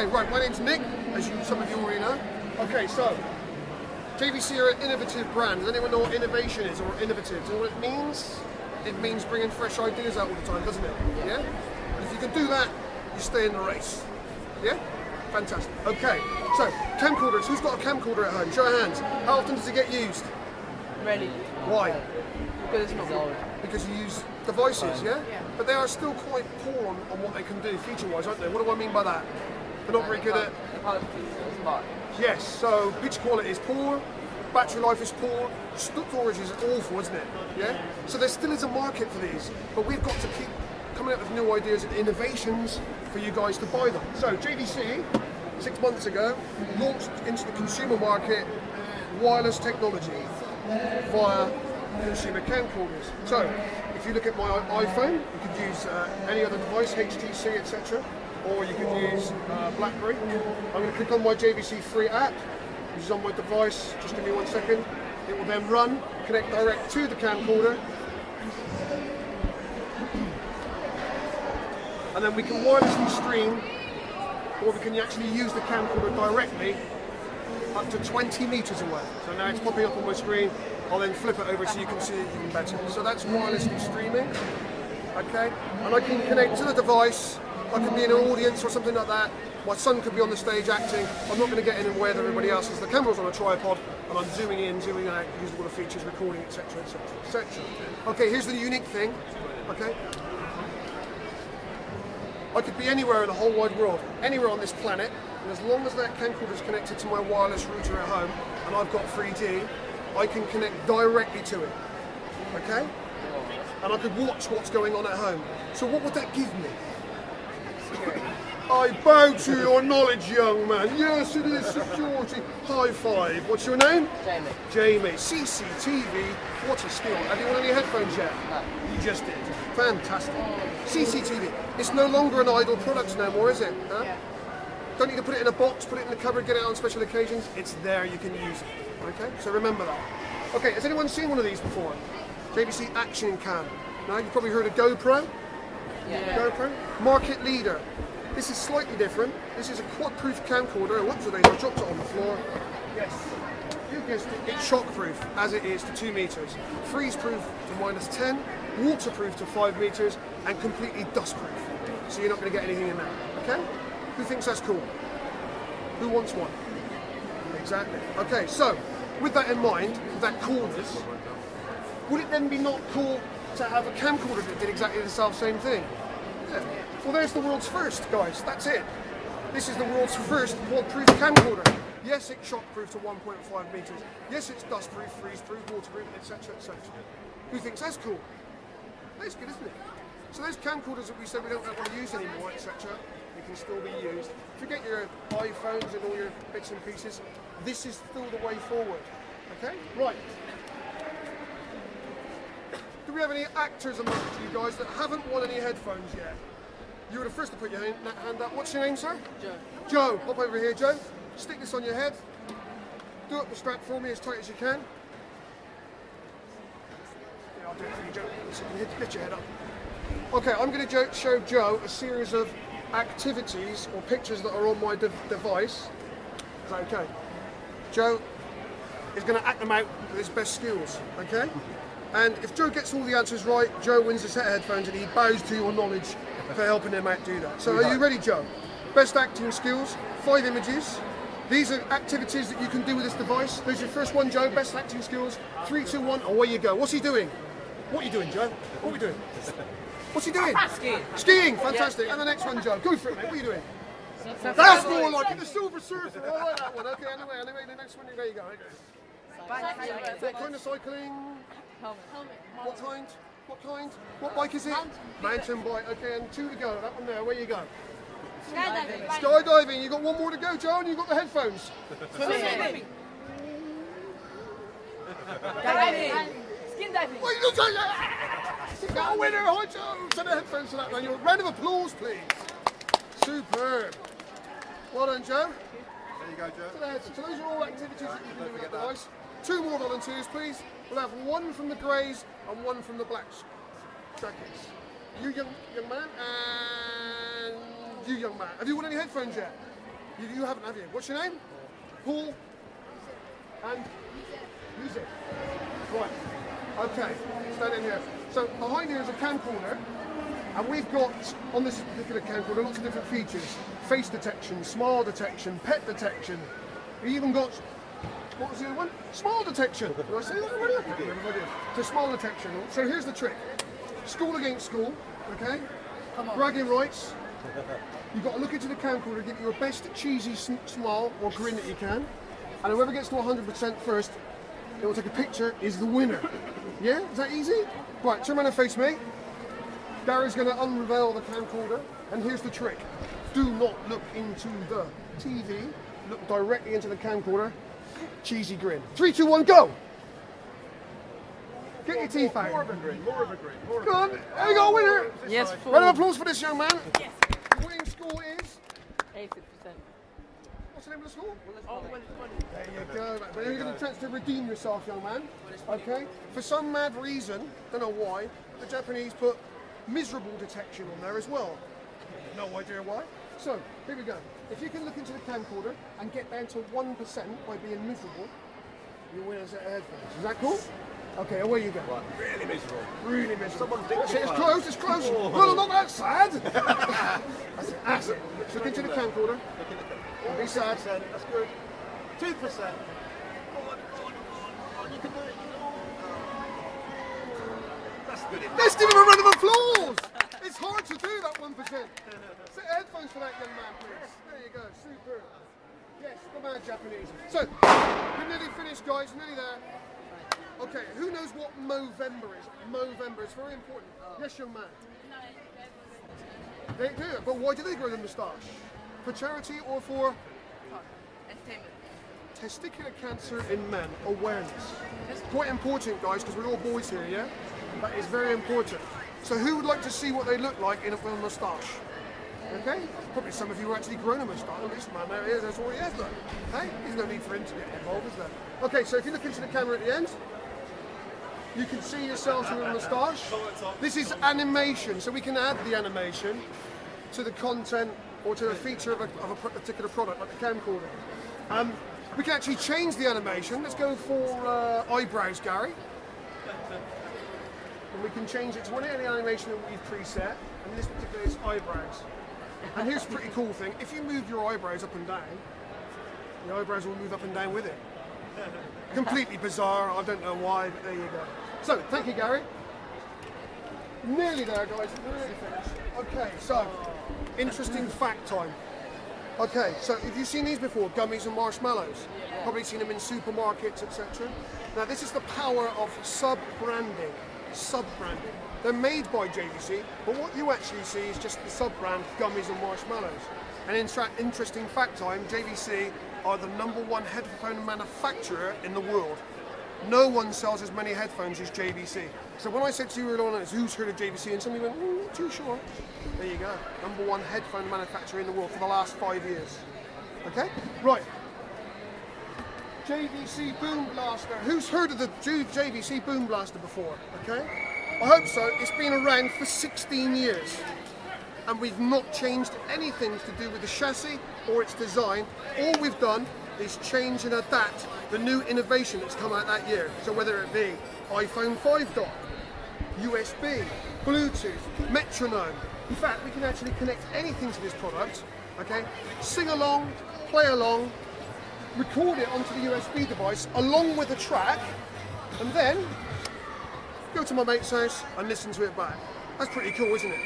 Okay, right, my name's Nick, as you some of you already know. Okay, so JVC are an innovative brand. Does anyone know what innovation is or innovative? Do you know what it means? It means bringing fresh ideas out all the time, doesn't it? Yeah? And if you can do that, you stay in the race. Yeah? Fantastic. Okay, so camcorders. Who's got a camcorder at home? Show of hands. How often does it get used? Really? Why? Because it's not good. Because you use devices, yeah? But they are still quite poor on, on what they can do feature-wise, aren't they? What do I mean by that? Not very good at. Yes, so picture quality is poor, battery life is poor, storage is awful, isn't it? Yeah? So there still is a market for these, but we've got to keep coming up with new ideas and innovations for you guys to buy them. So JVC, six months ago, launched into the consumer market wireless technology via consumer camcorders. So if you look at my iPhone, you could use uh, any other device, HTC, etc or you can use uh, BlackBerry. I'm going to click on my JVC free app, which is on my device. Just give me one second. It will then run, connect direct to the camcorder, and then we can wirelessly stream, or we can actually use the camcorder directly up to 20 meters away. So now it's popping up on my screen. I'll then flip it over so you can see it even better. So that's wirelessly streaming. Okay, and I can connect to the device I could be in an audience or something like that. My son could be on the stage acting. I'm not going to get in and with everybody else is. The camera's on a tripod and I'm zooming in, zooming out, using all the features, recording, etc., etc., etc. Okay, here's the unique thing. Okay, I could be anywhere in the whole wide world, anywhere on this planet, and as long as that camcorder is connected to my wireless router at home and I've got 3G, I can connect directly to it. Okay? And I could watch what's going on at home. So what would that give me? I bow to your knowledge, young man. Yes, it is security. High five. What's your name? Jamie. Jamie. CCTV. What a skill. Have you won any headphones yet? No. You just did. Fantastic. CCTV. It's no longer an idle product no more, is it? Huh? Yeah. Don't need to put it in a box, put it in the cupboard, get it out on special occasions. It's there, you can use it. Okay? So remember that. Okay, has anyone seen one of these before? JVC Action Cam. Now, you've probably heard of GoPro. Yeah. GoPro. Market leader. This is slightly different. This is a quad-proof camcorder. Whoops, I dropped it on the floor. Yes. You guessed it. It's shockproof, as it is to two meters. Freeze-proof to minus 10, waterproof to five meters, and completely dust-proof. So you're not going to get anything in there. Okay? Who thinks that's cool? Who wants one? Exactly. Okay, so with that in mind, that coolness, would it then be not cool to have a camcorder that did exactly the same thing? Well, there's the world's first, guys. That's it. This is the world's first waterproof camcorder. Yes, it's shockproof to 1.5 meters. Yes, it's dustproof, freeze-proof, waterproof, etc., etc. Who thinks that's cool? That's good, isn't it? So those camcorders that we said we don't want to use anymore, etc., they can still be used. Forget your iPhones and all your bits and pieces. This is still the way forward. Okay? Right. Do we have any actors amongst you guys that haven't won any headphones yet? You were the first to put your hand, hand up. What's your name, sir? Joe. Joe, hop over here, Joe. Stick this on your head. Do up the strap for me as tight as you can. Yeah, I'll do it for you, Joe. So you can lift your head up. Okay, I'm going to show Joe a series of activities or pictures that are on my de- device. Is that okay? Joe is going to act them out with his best skills, okay? And if Joe gets all the answers right, Joe wins a set of headphones and he bows to your knowledge for helping him out do that. So are you ready, Joe? Best acting skills, five images. These are activities that you can do with this device. There's your first one, Joe. Best acting skills. Three, two, one, away you go. What's he doing? What are you doing, Joe? What are we doing? What's he doing? Skiing. Skiing, fantastic. And the next one, Joe. Go for it, mate. What are you doing? That's more like it. The Silver Surfer. I like that one. Okay, anyway, anyway, the next one, there you go. What kind of cycling? What kind? What kind? What bike is it? Mountain bike. Okay, and two to go. That one there. Where you go? Skydiving. Skydiving. You got one more to go, Joe, and you got the headphones. Swimming. Diving. Skin diving. Well, you don't You got a winner. Hi, Joe. Send the headphones to that man. Your round of applause, please. Superb. Well done, Joe. There you go, Joe. So there's- so those are all activities that you can do with that device. Two more volunteers, please. We'll have one from the greys and one from the blacks. Jackets. You young young man and you young man. Have you won any headphones yet? You, you haven't, have you? What's your name? Paul. And music. Right. Okay. Stand in here. So behind here is a camcorder, and we've got on this particular camcorder lots of different features: face detection, smile detection, pet detection. We even got what was the other one? Smile detection. Did I say that already? I can't remember if I did. So smile detection. So here's the trick: school against school. Okay. Come on. Bragging rights. You've got to look into the camcorder, give it your best cheesy smile or grin that you can, and whoever gets to 100% first, it will take a picture, is the winner. Yeah? Is that easy? Right, turn around and face me. Gary's going to unveil the camcorder, and here's the trick. Do not look into the TV, look directly into the camcorder. Cheesy grin. Three, two, one, go! Get your teeth out. More of a grin, more of a grin, more of Go on, grin. there you go, winner! Yes, Round of applause for this young man. Yes. The winning score is. 80%. What's the name of the school? Oh, well, There you go. But you're getting a chance to redeem yourself, young man. Okay. For some mad reason, don't know why, the Japanese put miserable detection on there as well. No idea why. So here we go. If you can look into the camcorder and get down to one percent by being miserable, you win a set of headphones. Is that cool? Okay, away you go. Really miserable. Really miserable. That's it, it's dignified. close, it's close. Oh. No, no, not that sad. that's it, that's it. Look into the camcorder. Don't be sad. 2%, that's good. 2%. Go on, go on, go on, you can do it. That's good enough. Let's give him a round of applause. Hard to do that one percent. Set headphones for that young man, please. There you go, super. Yes, the man Japanese. So we're nearly finished, guys. Nearly there. Okay, who knows what Movember is? Movember is very important. Yes, young man. They do, but why do they grow the moustache? For charity or for entertainment. testicular cancer in men awareness. It's quite important, guys, because we're all boys here, yeah? That is very important. So, who would like to see what they look like in a, with moustache? Okay? Probably some of you are actually grown a moustache. Oh, this man there he is, that's all he has, though. Hey? There's no need for him to get involved, is there? Okay, so if you look into the camera at the end, you can see yourselves with a moustache. This is animation, so we can add the animation to the content or to the feature of a, of a particular product, like the camcorder. Um, we can actually change the animation. Let's go for uh, eyebrows, Gary. And we can change it to any animation that we've preset, and this particular is eyebrows. And here's a pretty cool thing: if you move your eyebrows up and down, the eyebrows will move up and down with it. Completely bizarre. I don't know why, but there you go. So, thank you, Gary. Nearly there, guys. Nearly finished. Okay, so interesting fact time. Okay, so have you seen these before? Gummies and marshmallows. Probably seen them in supermarkets, etc. Now, this is the power of sub-branding. Sub-branding. They're made by JVC, but what you actually see is just the sub-brand Gummies and Marshmallows. And in fact, interesting fact time, JVC are the number one headphone manufacturer in the world. No one sells as many headphones as JVC. So when I said to you earlier who's heard of JVC, and somebody went, mm, not too sure. There you go. Number one headphone manufacturer in the world for the last five years. Okay? Right. JVC Boom Blaster. Who's heard of the JVC Boom Blaster before? Okay? I hope so. It's been around for 16 years. And we've not changed anything to do with the chassis or its design. All we've done is change and adapt the new innovation that's come out that year. So whether it be iPhone 5 dock, USB, Bluetooth, metronome. In fact, we can actually connect anything to this product, okay? Sing along, play along, record it onto the USB device along with the track, and then go to my mate's house and listen to it back. That's pretty cool, isn't it?